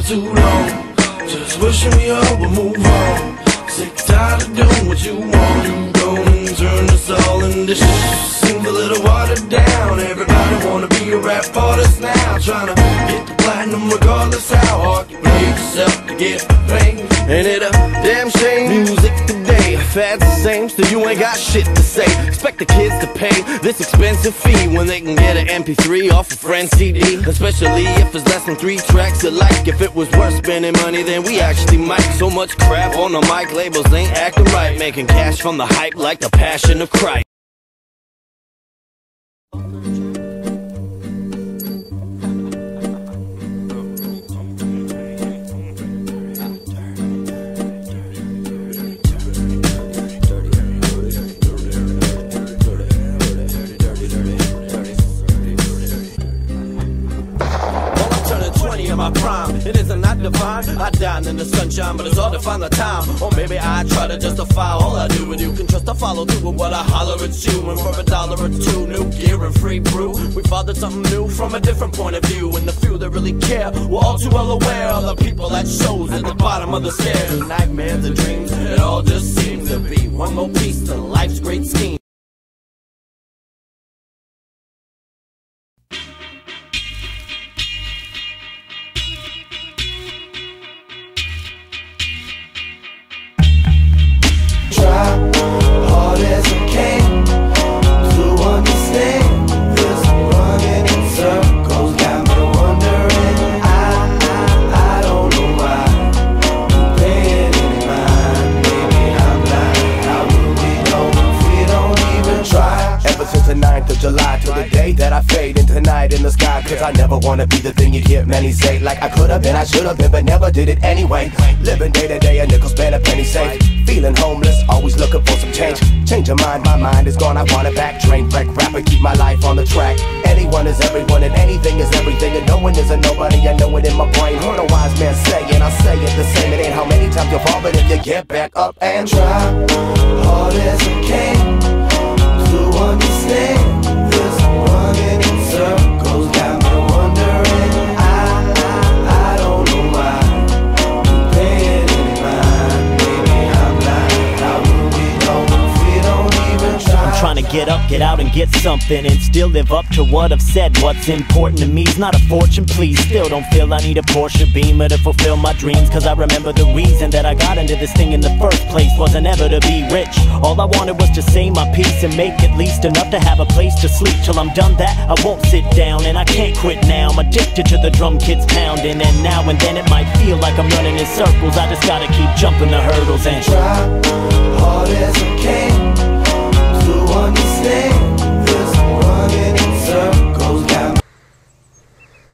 for too long. Just wishing we all would move on. Sick tired of doing what you want. You gon' turn us all into shit. Seems a little watered down. Everybody wanna be a rap artist now. Trying to get the platinum regardless how hard you play yourself to get paid. Ain't it a damn shame? Music fads the same, still you ain't got shit to say. Expect the kids to pay this expensive fee when they can get an MP3 off a friend's CD. Especially if it's less than three tracks alike. If it was worth spending money, then we actually might. So much crap on the mic, labels ain't acting right. Making cash from the hype like the passion of Christ. In my prime. It isn't that divine. I dine in the sunshine, but it's hard to find the time. Or maybe I try to justify all I do, and you can trust I follow through with what I holler at you. And for a dollar or two, new gear and free brew. We fathered something new from a different point of view. And the few that really care, we're all too well aware of the people at shows at the bottom of the stairs. Nightmares and dreams, it all just seems to be one more piece to life's great scheme. That I fade into night in the sky Cause I never wanna be the thing you'd hear many say. Like I could've been, I should've been, but never did it anyway. Living day to day, a nickel spent a penny safe. Feeling homeless, always looking for some change. Change of mind, my mind is gone, I want it back. Train wreck rapper, keep my life on the track. Anyone is everyone and anything is everything And no one is a nobody, I know it in my brain. Heard a wise man say and I say it the same It ain't how many times you fall, but if you get back up and try hard as I can get up, get out, and get something, and still live up to what I've said. What's important to me is not a fortune, please. Still don't feel I need a Porsche Beamer to fulfill my dreams. Cause I remember the reason that I got into this thing in the first place wasn't ever to be rich. All I wanted was to say my piece and make at least enough to have a place to sleep. Till I'm done that, I won't sit down, and I can't quit now. I'm addicted to the drum kits pounding, and now and then it might feel like I'm running in circles. I just gotta keep jumping the hurdles and try hard as I can